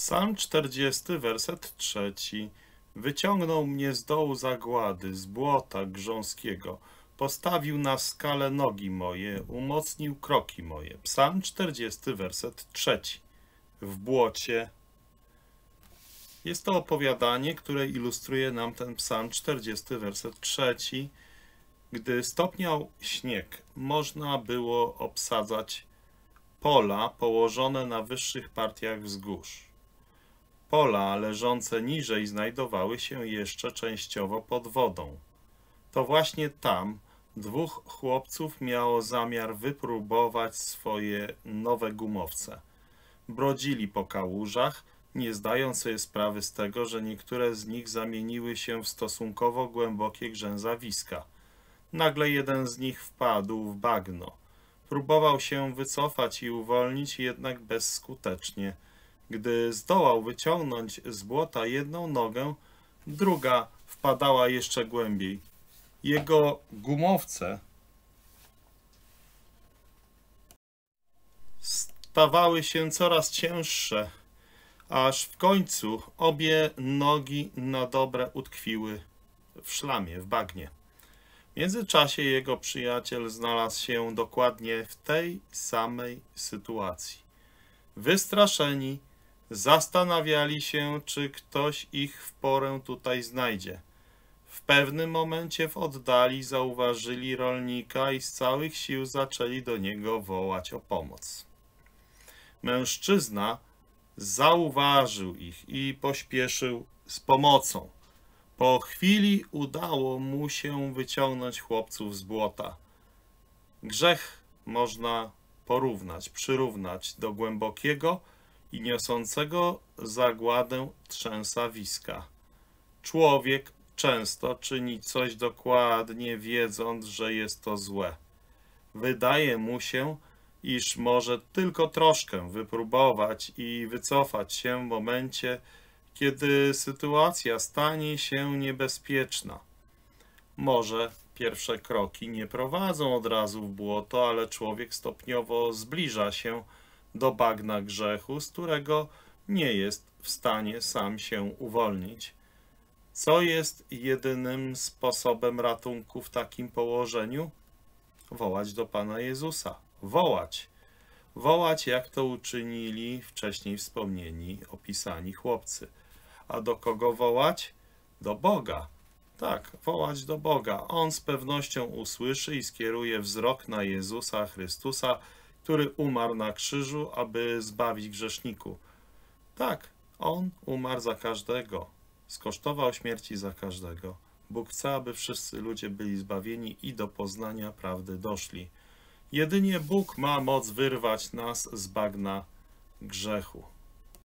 Psalm 40, werset trzeci. Wyciągnął mnie z dołu zagłady, z błota grząskiego. Postawił na skale nogi moje, umocnił kroki moje. Psalm 40, werset trzeci. W błocie. Jest to opowiadanie, które ilustruje nam ten psalm 40, werset trzeci. Gdy stopniał śnieg, można było obsadzać pola położone na wyższych partiach wzgórz. Pola leżące niżej znajdowały się jeszcze częściowo pod wodą. To właśnie tam dwóch chłopców miało zamiar wypróbować swoje nowe gumowce. Brodzili po kałużach, nie zdając sobie sprawy z tego, że niektóre z nich zamieniły się w stosunkowo głębokie grzęzawiska. Nagle jeden z nich wpadł w bagno. Próbował się wycofać i uwolnić, jednak bezskutecznie. Gdy zdołał wyciągnąć z błota jedną nogę, druga wpadała jeszcze głębiej. Jego gumowce stawały się coraz cięższe, aż w końcu obie nogi na dobre utkwiły w szlamie, w bagnie. W międzyczasie jego przyjaciel znalazł się dokładnie w tej samej sytuacji. Wystraszeni, zastanawiali się, czy ktoś ich w porę tutaj znajdzie. W pewnym momencie w oddali zauważyli rolnika i z całych sił zaczęli do niego wołać o pomoc. Mężczyzna zauważył ich i pośpieszył z pomocą. Po chwili udało mu się wyciągnąć chłopców z błota. Grzech można porównać, przyrównać do głębokiego i niosącego zagładę trzęsawiska. Człowiek często czyni coś dokładnie wiedząc, że jest to złe. Wydaje mu się, iż może tylko troszkę wypróbować i wycofać się w momencie, kiedy sytuacja stanie się niebezpieczna. Może pierwsze kroki nie prowadzą od razu w błoto, ale człowiek stopniowo zbliża się do bagna grzechu, z którego nie jest w stanie sam się uwolnić. Co jest jedynym sposobem ratunku w takim położeniu? Wołać do Pana Jezusa. Wołać. Wołać, jak to uczynili wcześniej wspomnieni, opisani chłopcy. A do kogo wołać? Do Boga. Tak, wołać do Boga. On z pewnością usłyszy i skieruje wzrok na Jezusa Chrystusa, który umarł na krzyżu, aby zbawić grzeszniku. Tak, On umarł za każdego, skosztował śmierci za każdego. Bóg chce, aby wszyscy ludzie byli zbawieni i do poznania prawdy doszli. Jedynie Bóg ma moc wyrwać nas z bagna grzechu.